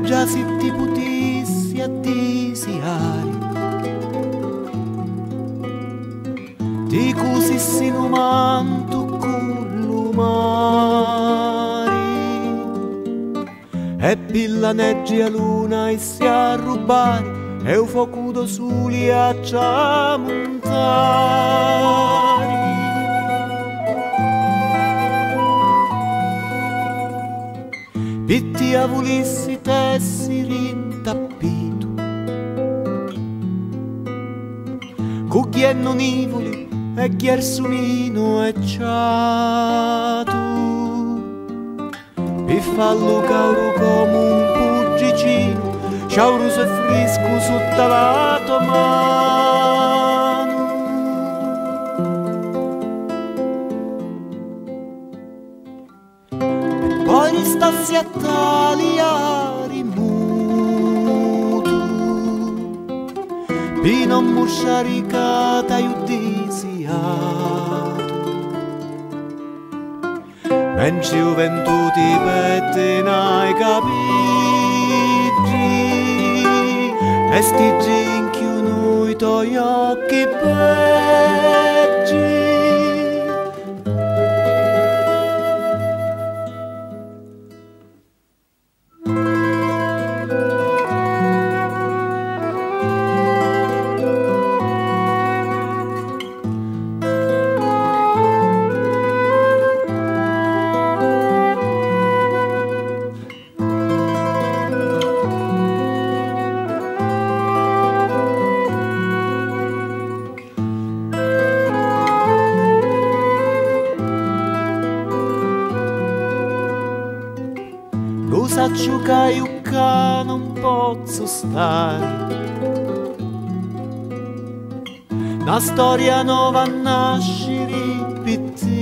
già si ti putissi a ti cusissi in un manto con l'umari e pillaneggi a luna e si a rubare e un focudo suli a montare Pitti a volissi tessi rintappito Cucchienno nivoli e chiersumino e ciato Piffallo cauro come un puggicino Sciaurus e frisco sotto la poi ristassi a tagliare muto Pino musciaricata io disiato Menci juventuti pettinai capigi E sti ginchi noi toi occhi peggi Io che non posso stare Una storia nuova a nascere pittia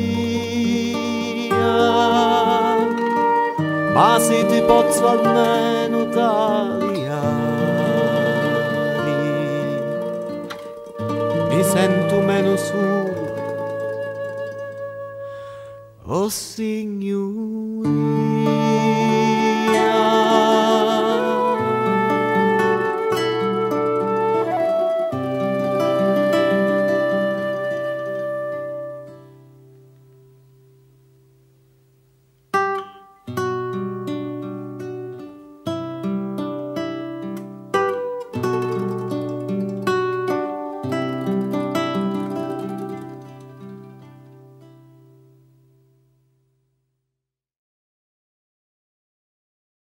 Ma se ti posso almeno tagliare Mi sento meno solo. Oh signore